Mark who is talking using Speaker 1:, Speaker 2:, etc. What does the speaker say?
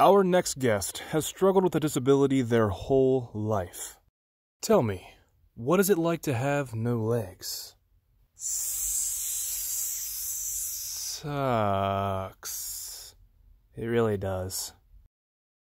Speaker 1: Our next guest has struggled with a disability their whole life. Tell me, what is it like to have no legs?
Speaker 2: Sucks. It really does.